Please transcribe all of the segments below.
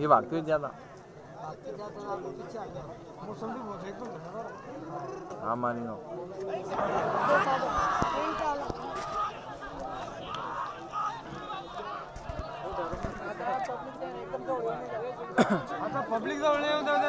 ये भागते ज़्यादा। हाँ मानी आता पब्लिक जवळ येऊन जाऊ दे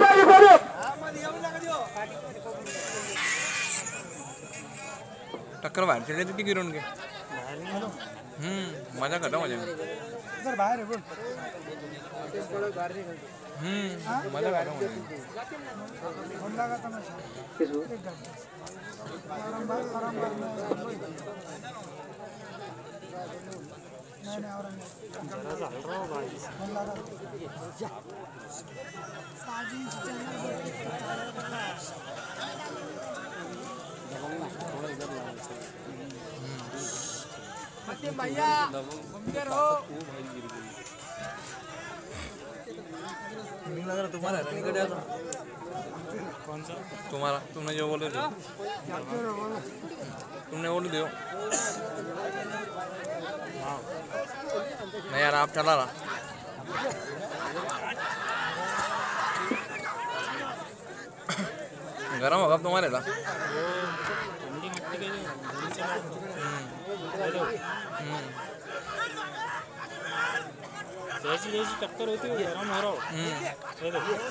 टक्कर बाहर चढले तर ती गिरून घे हम्म मज़ा करतो मज़ा बाहेर बोल। हम्म मज़ा करतो मज़ा फ़ोन लागा तमाशा एक औरंगाबाद औरंगाबाद में नहीं औरंगाबाद फ़ोन लागा साजिन लग रहा तुम्हारा है निकल जाता कौन सा तुम्हारा तुमने जो बोले थे। तुमने बोल दियो नहीं यार, आप चला रहा। गरम होगा तुम्हारे था जैसी जैसी टक्कर होती है गरम हो रहा हो।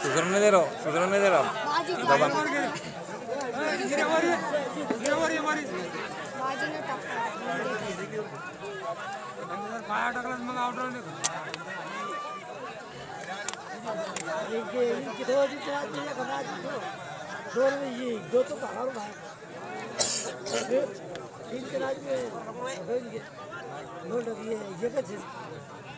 सुधरने दे रहा हूँ सुधरने दे रहा। हूँ बाजी दबा। गिरेवर ये गिरेवर ये मारी। बाजी ने टक्कर। पाया के राज आउट राऊंड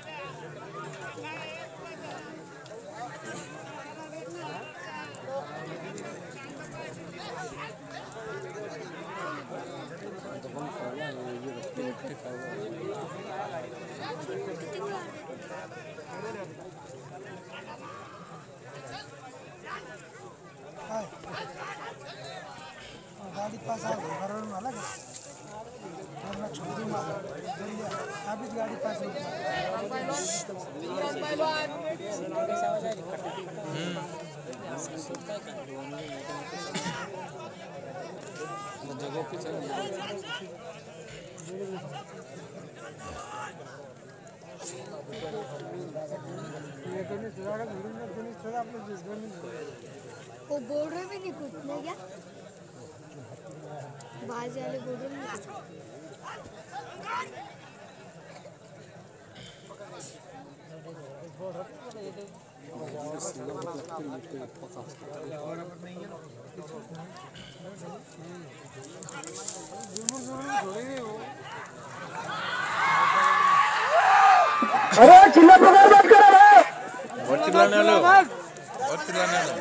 गाडी पास आ वरना छोटी मार जल्दी अभी गाड़ी पास हो। वो बोल रहे भी नहीं कुछ नहीं क्या? बाजी वाले बोल अरे चिल्ला प्रकार मत करा बहुत चिल्लाने वाले हो? बहुत चिल्लाने वाले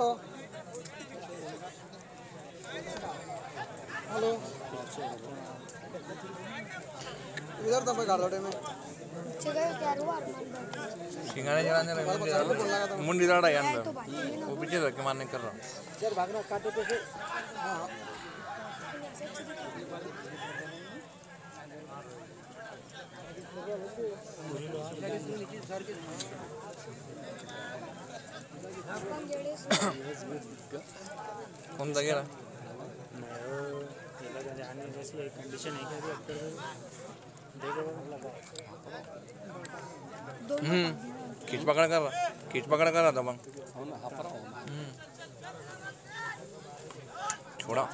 हेलो हेलो। इधर था मैं गाड़ोड़े में सिंगाड़े चलाने लगे मुंडी दाड़ा। मुंडी दाड़ा है भाई तो वो पीछे रख के मारने कर रहा हूँ। यार भागना काटे तो फिर हाँ। जैसी एक कंडीशन है क्या देखो हम्म खिच पकड करा खिच पकड करा आता मग हम्म. छोड़ा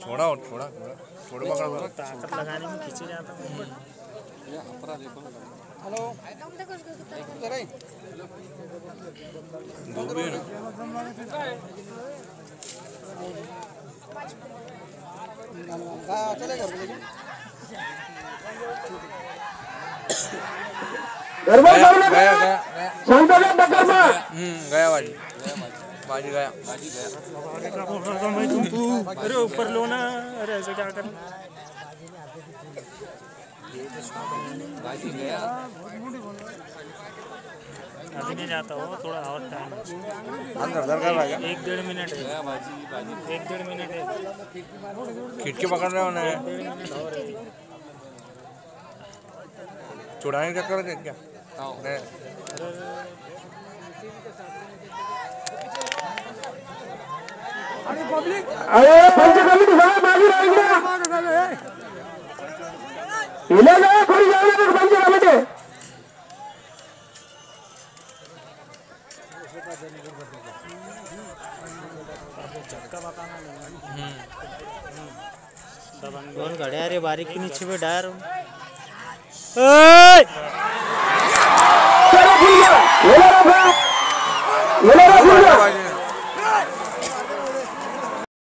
छोड़ा और छोड़ा छोड़ा छोड़ पकड़ बरं. ताकत लगाने में खींचे जाता हूँ दूध भी ना गरबा गया गया। गया गया हम्म गया बाजी बाजी गया अरे ऊपर लो ना अरे ऐसे क्या कर अभी नहीं जाता हो थोड़ा और टाइम अंदर कर एक डेढ़ मिनट है। एक डेढ़ मिनट है। खिच के पकड़ रहे हो ने? छुड़ाने के चक्कर में क्या? अरे पंच कमिटी साहेब मागे राहिला हिला जाऊ थोडी जाऊ नका पंच। दोन गाड्या अरे बारीक के नीचे पे डायर चलो फुल गेला.